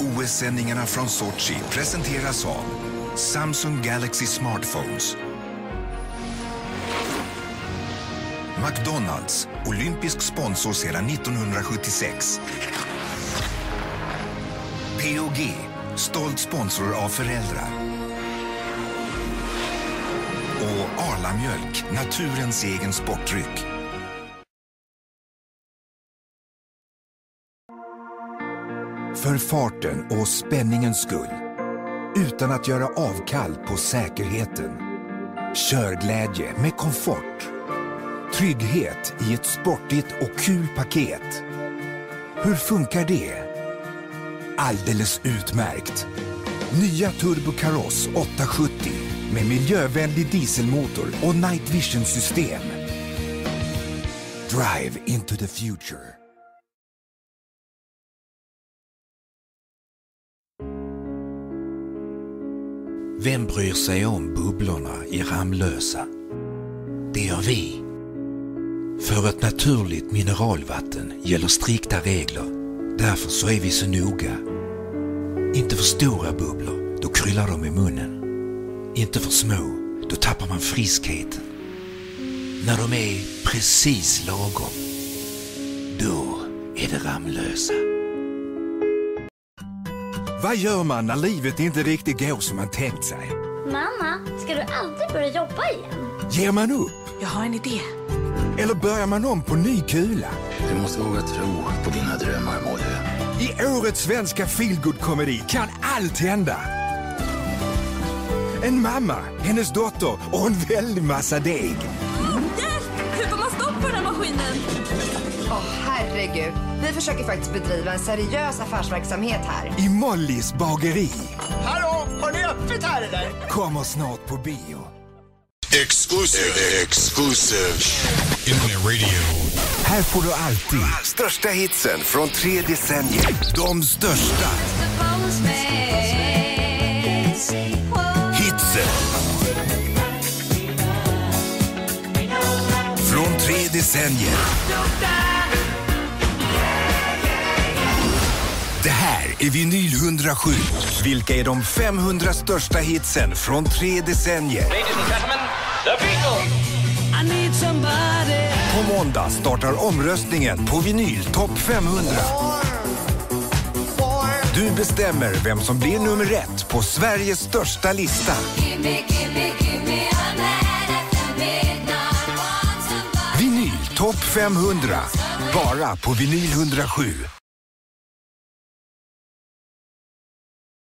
OS-sändningarna från Sochi presenteras av Samsung Galaxy Smartphones McDonalds, olympisk sponsor sedan 1976. POG, stolt sponsor av föräldrar. Och Arla-mjölk, naturens egen sportdryck. För farten och spänningens skull. Utan att göra avkall på säkerheten. Körglädje med komfort. Trygghet i ett sportigt och kul paket. Hur funkar det? Alldeles utmärkt. Nya Turbo Kaross 870 med miljövänlig dieselmotor och night vision-system. Drive into the future. Vem bryr sig om bubblorna i Ramlösa? Det gör vi. För ett naturligt mineralvatten gäller strikta regler. Därför så är vi så noga. Inte för stora bubblor, då kryllar de i munnen. Inte för små, då tappar man friskheten. När de är precis lagom, då är det Ramlösa. Vad gör man när livet inte riktigt går som man tänkt sig? Mamma, ska du aldrig börja jobba igen? Ger man upp? Jag har en idé. Eller börjar man om på ny kula? Du måste våga tro på dina drömmar, Molly. I årets svenska feelgood-komedi kan allt hända. En mamma, hennes dotter och en väldig massa deg. Hjälp! Hur får man stopp på den här maskinen? Åh, herregud. Vi försöker faktiskt bedriva en seriös affärsverksamhet här. I Mollys bageri. Hallå, har ni öppet här eller? Kommer snart på bio. Exclusive. Exclusive. Internet radio. Här får du alltid största hitsen från tre decennier. De största decennier. Det här är vinyl 107. Vilka är de 500 största hitsen från tre decennier? På måndag startar omröstningen på vinyl topp 500. Du bestämmer vem som blir nummer ett på Sveriges största lista. Topp 500. Bara på vinyl 107.